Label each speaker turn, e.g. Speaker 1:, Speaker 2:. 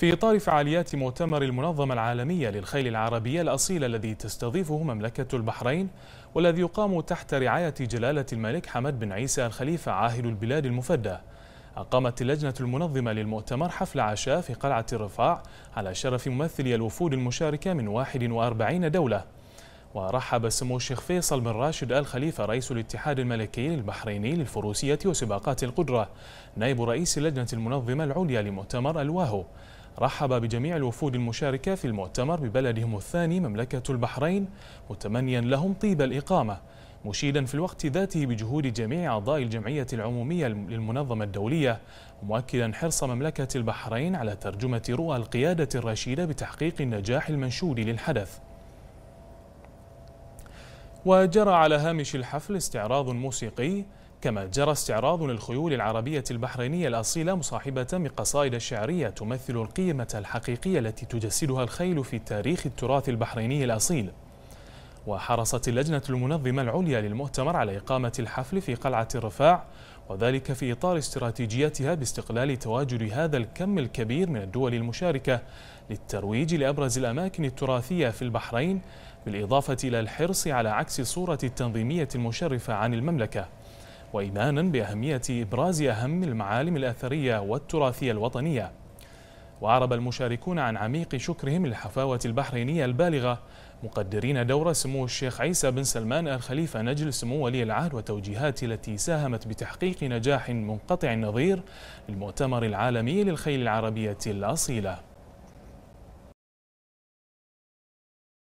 Speaker 1: في إطار فعاليات مؤتمر المنظمة العالمية للخيل العربية الأصيل الذي تستضيفه مملكة البحرين والذي يقام تحت رعاية جلالة الملك حمد بن عيسى الخليفة عاهل البلاد المفدى. أقامت اللجنة المنظمة للمؤتمر حفل عشاء في قلعة الرفاع على شرف ممثلي الوفود المشاركة من 41 دولة. ورحب سمو الشيخ فيصل بن راشد آل خليفة رئيس الاتحاد الملكي البحريني للفروسية وسباقات القدرة نائب رئيس اللجنة المنظمة العليا لمؤتمر الواهو. رحب بجميع الوفود المشاركة في المؤتمر ببلدهم الثاني مملكة البحرين متمنيا لهم طيب الإقامة مشيدا في الوقت ذاته بجهود جميع أعضاء الجمعية العمومية للمنظمة الدولية ومؤكدا حرص مملكة البحرين على ترجمة رؤى القيادة الرشيدة بتحقيق النجاح المنشود للحدث. وجرى على هامش الحفل استعراض موسيقي كما جرى استعراض للخيول العربية البحرينية الأصيلة مصاحبة بقصائد شعرية تمثل القيمة الحقيقية التي تجسدها الخيل في تاريخ التراث البحريني الأصيل. وحرصت اللجنة المنظمة العليا للمؤتمر على إقامة الحفل في قلعة الرفاع وذلك في إطار استراتيجيتها باستقلال تواجد هذا الكم الكبير من الدول المشاركة للترويج لأبرز الأماكن التراثية في البحرين بالإضافة إلى الحرص على عكس الصورة التنظيمية المشرفة عن المملكة وإيمانا بأهمية إبراز أهم المعالم الأثرية والتراثية الوطنية. وعرب المشاركون عن عميق شكرهم للحفاوة البحرينية البالغة مقدرين دور سمو الشيخ عيسى بن سلمان الخليفة نجل سمو ولي العهد وتوجيهات التي ساهمت بتحقيق نجاح منقطع النظير للمؤتمر العالمي للخيل العربية الأصيلة.